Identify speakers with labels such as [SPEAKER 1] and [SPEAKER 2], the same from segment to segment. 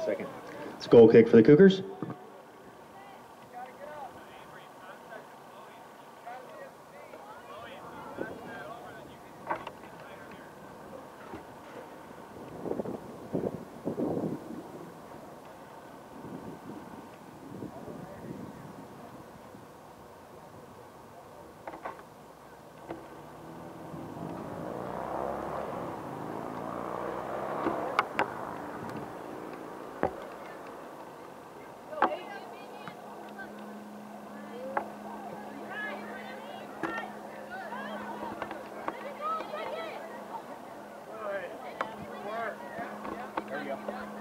[SPEAKER 1] second. It's a goal kick for the Cougars.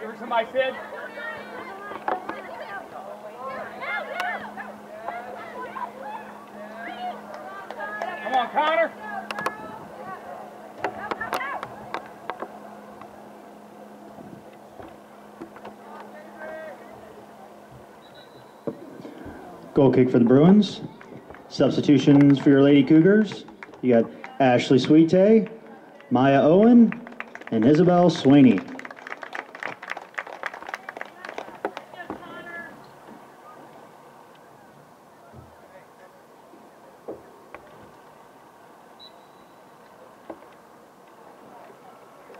[SPEAKER 2] Give her somebody, Sid. Come on, Conner.
[SPEAKER 1] Goal kick for the Bruins. Substitutions for your Lady Cougars. You got Ashley Sweete, Maya Owen, and Isabel Sweeney.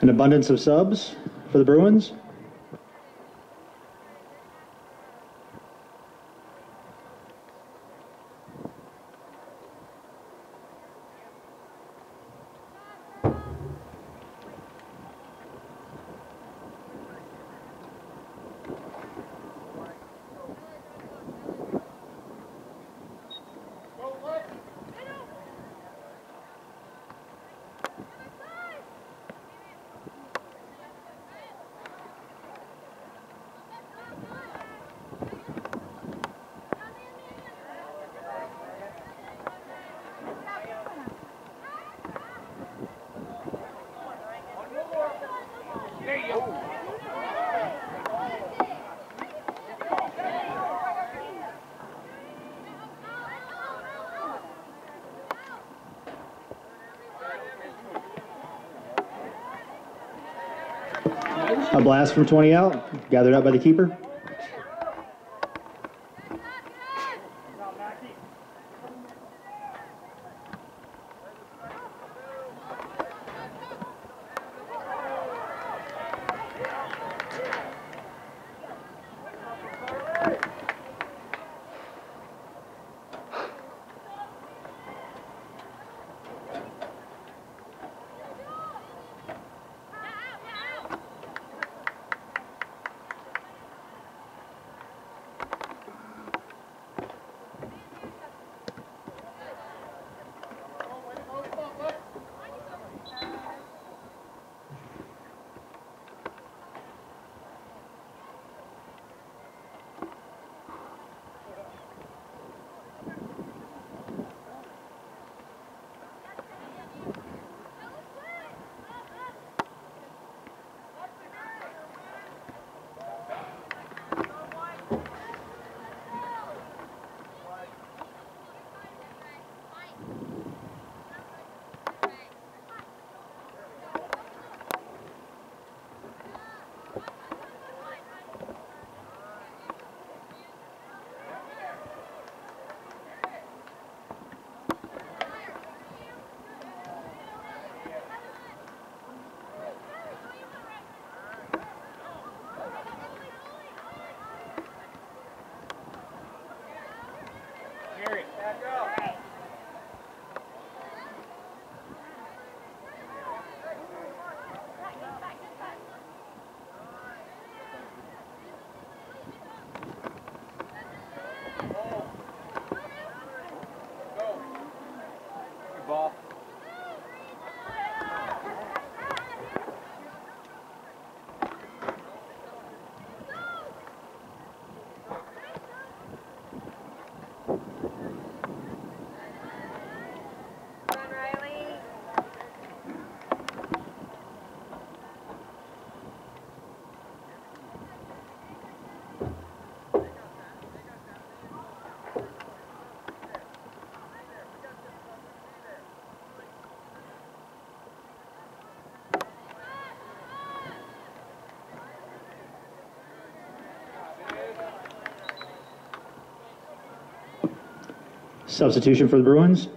[SPEAKER 1] An abundance of subs for the Bruins. A blast from 20 out, gathered up by the keeper. Substitution for the Bruins.